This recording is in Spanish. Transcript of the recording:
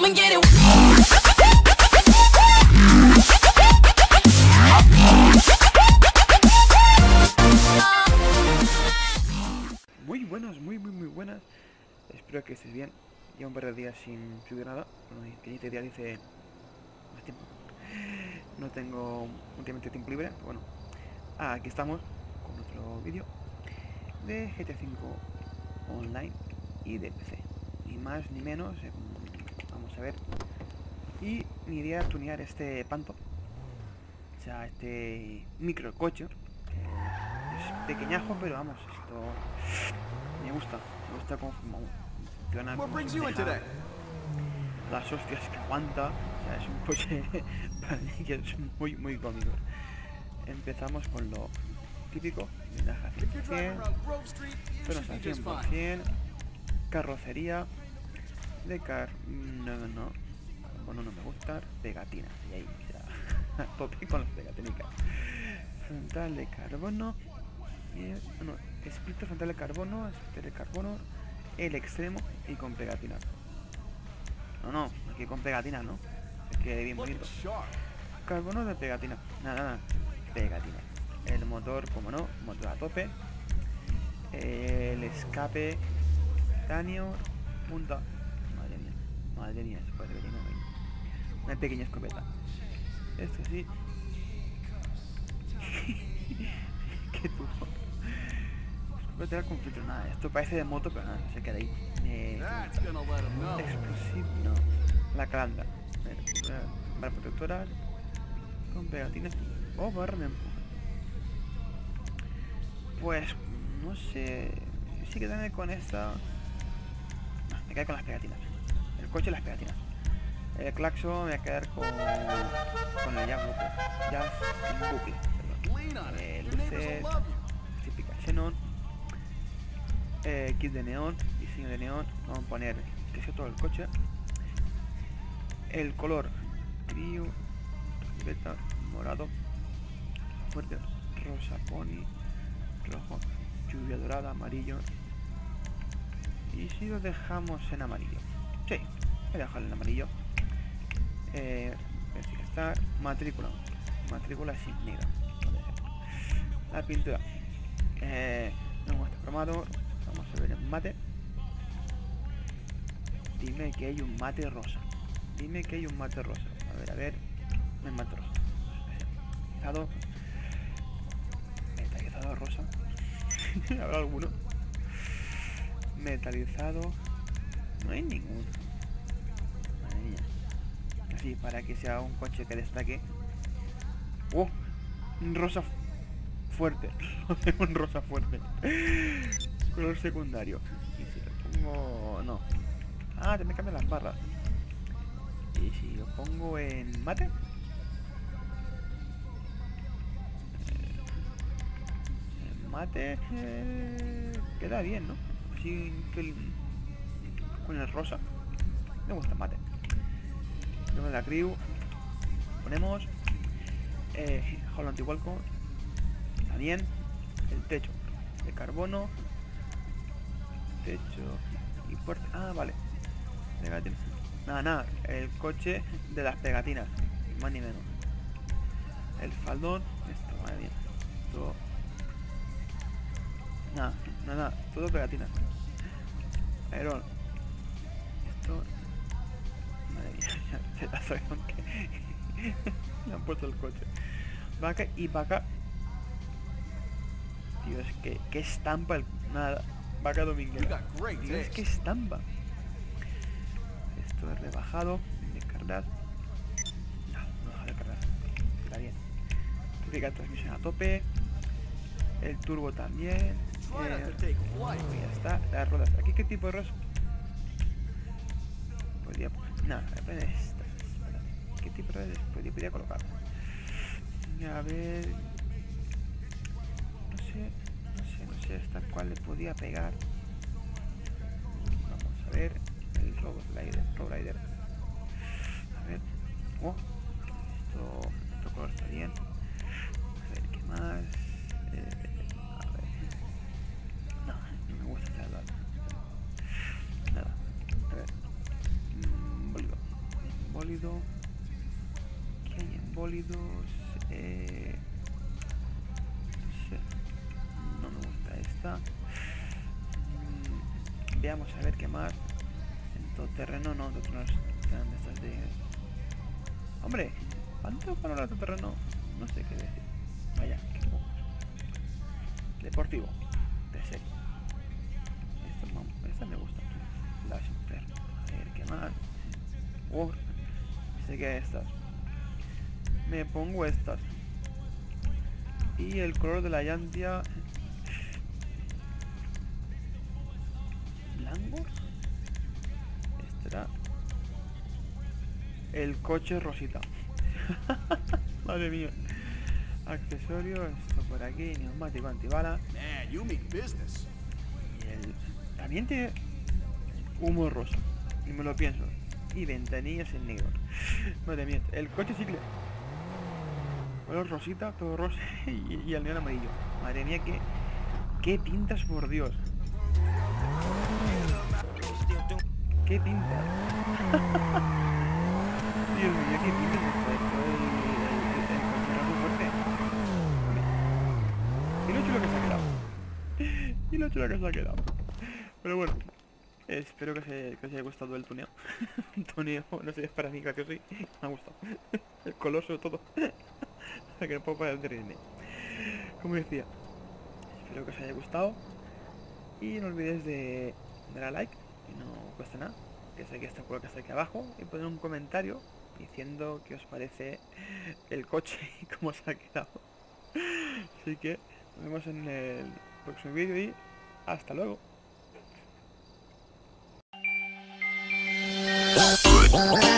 come. Muy buenas, muy, buenas. Espero que estés bien. Ya un par de días sin subir nada. Bueno, y que dice más tiempo. No tengo últimamente tiempo libre. Bueno, ah, aquí estamos con otro vídeo de GTA V Online y de PC. Ni más ni menos. eh, a ver. Y mi idea es tunear este Panto. O sea, este microcoche. Es pequeñajo, pero vamos, esto me gusta, me gusta cómo funciona. What cómo brings se you in maneja, today? Las hostias que aguanta, o sea, es un coche para mí que es muy, muy cómico. Empezamos con lo típico, blindaje If you're driving 100%, around Grove Street, you frenos should al be just fine. 100%, carrocería, de car... no, no, bueno, no me gusta, pegatina, y ahí, ya, tope con las pegatinicas. Frontal de carbono, y, bueno, split frontal de carbono, split de carbono, el extremo y con pegatina. No, no, aquí con pegatina, ¿no? Es que bien bonito. Carbono de pegatina. Nada, nada. Pegatina. El motor, como no, motor a tope. El escape. Titanio. Punta. Madre mía. Se puede ¿no? Una pequeña escopeta. Esto sí. Qué tubo. Escopeta con filtro, nada. Esto parece de moto, pero nada, se queda ahí. Eh. Explosivo, no. La calanda. Barra protectora. Con pegatinas. O barra de empuje. Pues, no sé. Sí que también con esta. No, me quedo con las pegatinas. Coche las pegatinas. El claxon me voy a quedar con. con el jazz bucle. Jazz bucle, Eh, luces. típica Xenon, eh, kit de neón, diseño de neón, vamos a poner que sea todo el coche, el color gris, beta, morado, fuerte, rosa, pony, rojo, lluvia dorada, amarillo, y si lo dejamos en amarillo, voy a dejarlo en amarillo, eh, está matrícula, matrícula sin ejemplo. la pintura, eh, no muestra cromado. Vamos a ver en mate. Dime que hay un mate rosa. Dime que hay un mate rosa. A ver, a ver. No hay mate rosa. Metalizado. Metalizado rosa. ¿Habrá alguno? Metalizado. No hay ninguno. Así, para que sea un coche que destaque. ¡Oh! Un rosa fuerte. un rosa fuerte. Color secundario. Y si lo pongo... No. Ah, también cambian las barras. Y si lo pongo en mate. En mate... eh, queda bien, ¿no? Así con el rosa. Me gusta el Tenemos la crew. Ponemos... Eh, Holland Welcome también el techo de carbono. Techo y puerta. Ah vale. Pegatina. nada nada. El coche de las pegatinas. Más ni menos. El faldón. Esto madre mía. Todo. Nada nada. Todo pegatinas. Aerón avión que le han puesto el coche vaca y vaca Dios, que, que estampa el... Nada, vaca dominguera. Dios, que estampa. Esto es rebajado, de cargar. No, no deja de cargar. Está bien. Transmisión a tope. El turbo también. Eh, ya está. Las ruedas. ¿Aquí qué tipo de ruedas? Podría... No, voy a estas. Espera. ¿Qué tipo de ruedas podría, podría colocar? A ver... No sé, no sé, no sé hasta cuál le podía pegar. Vamos a ver. El. Robo Rider. A ver. Oh, esto, esto color está bien. A ver, ¿qué más? Bólido. ¿Qué hay en bólidos? Eh, No me gusta esta. Mm, veamos a ver qué más. En todo terreno, no, no terreno están estas de. Hombre, ¿cuánto para el terreno? No sé qué decir. Vaya. Deportivo, de serie. Esta me gusta. Las Inferno. A ver, ¿qué más? Sé que estas. Me pongo estas. Y el color de la llantia... ¿Blanco? Este era... El coche rosita. Madre mía. Accesorio, esto por aquí, neumático antibala. Man, you mean business. Y el... También tiene humo rosa. Y me lo pienso. Y ventanillas en negro. Madre mía. El coche chicle. Color rosita, todo rosa y, y el neón amarillo. Madre mía, qué, qué pintas por Dios. ¿Qué pintas? Dios mío, qué pintas esto. El. Y lo chulo que se ha quedado. Y lo chulo que se ha quedado. Pero bueno. Espero que, se, que os haya gustado el tuneo. Un tuneo, no sé, es para mí gracioso y me ha gustado. El color sobre todo. que no puedo parar de reírme. Como decía, espero que os haya gustado. Y no olvidéis de dar a like, que no cuesta nada. Que sé que está por que está aquí abajo. Y poner un comentario diciendo qué os parece el coche y cómo se ha quedado. Así que nos vemos en el próximo vídeo y hasta luego. Bye.